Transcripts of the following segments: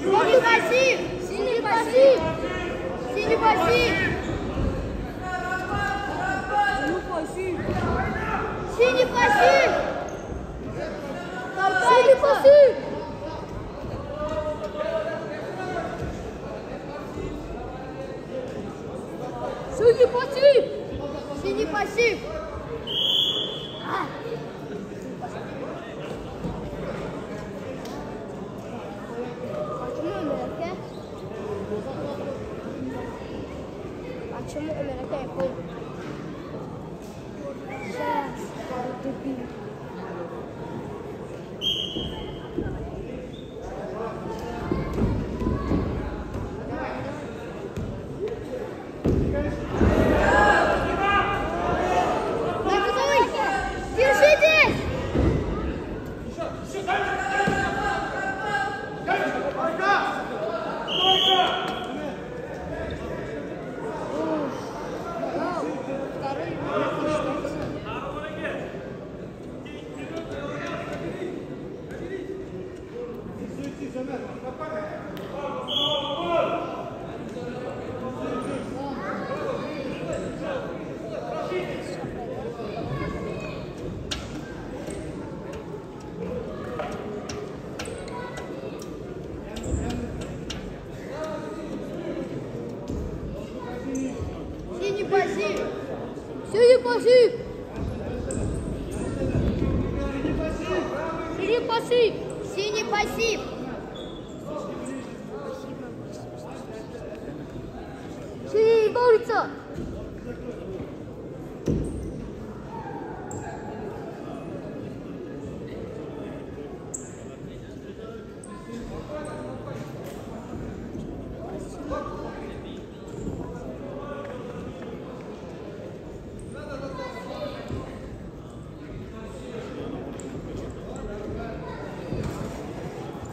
Sini Basi! Sini Basi! Sini Basi! Sini Basi! Sini Basi! Sini Basi! Sini Basi! Ah! شموا أمريكا طيب، يقول пассив! Синий пассив! Синий борется!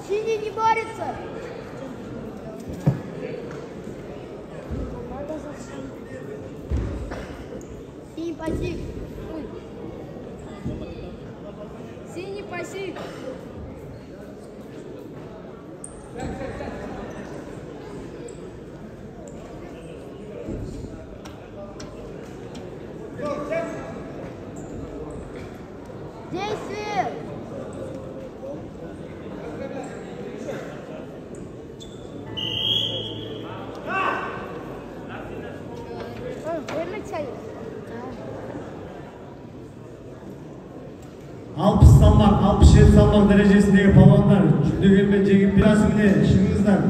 Синий не борется! Синий пассив! Ой. Синий пассив! Alp salmak, alp şer salmak derecesindeki balonlar, Cündügül ve Cegin plasmini şimdinizden.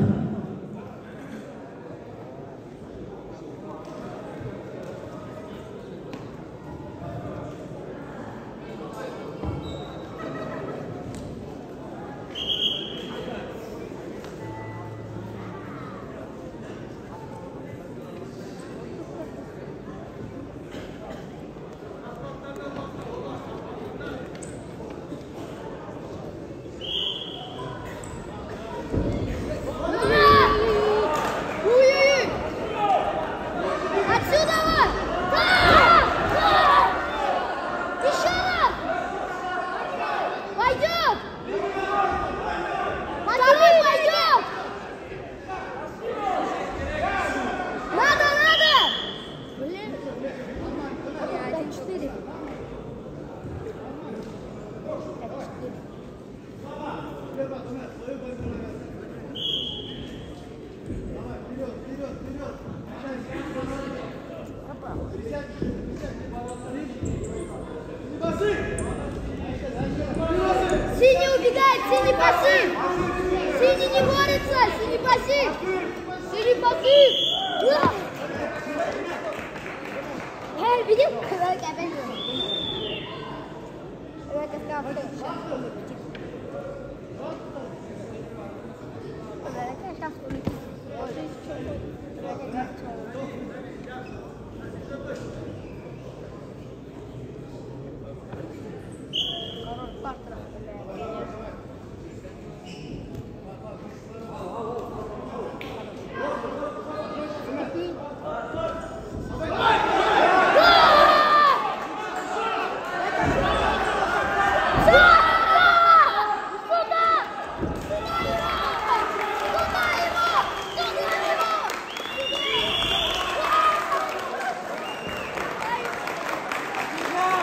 Синий не борется! Синий пассив! Синий пассив! Her video kadar kapan. Evet, kapan. Arkadaşlar,